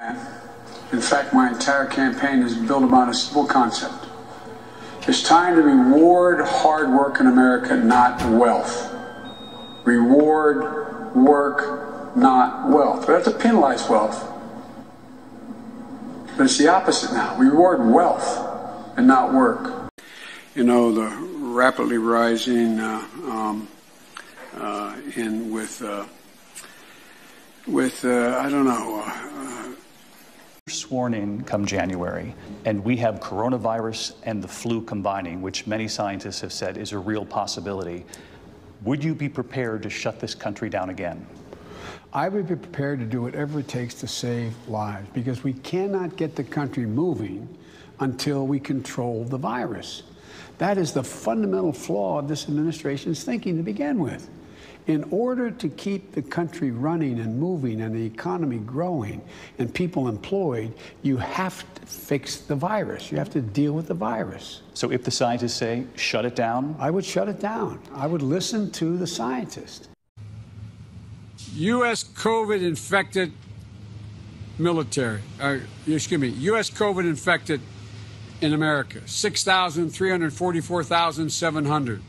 In fact, my entire campaign is built upon a simple concept. It's time to reward hard work in America, not wealth. Reward work, not wealth. We have to penalize wealth. But it's the opposite now. We reward wealth and not work. You know, the rapidly rising uh, um, uh, in with uh, with uh, I don't know. Sworn in come January, and we have coronavirus and the flu combining, which many scientists have said is a real possibility. Would you be prepared to shut this country down again? I would be prepared to do whatever it takes to save lives because we cannot get the country moving until we control the virus. That is the fundamental flaw of this administration's thinking to begin with. In order to keep the country running and moving and the economy growing and people employed, you have to fix the virus. You have to deal with the virus. So if the scientists say shut it down, I would shut it down. I would listen to the scientists. U.S. COVID infected military, uh, excuse me, U.S. COVID infected in America, 6,344,700.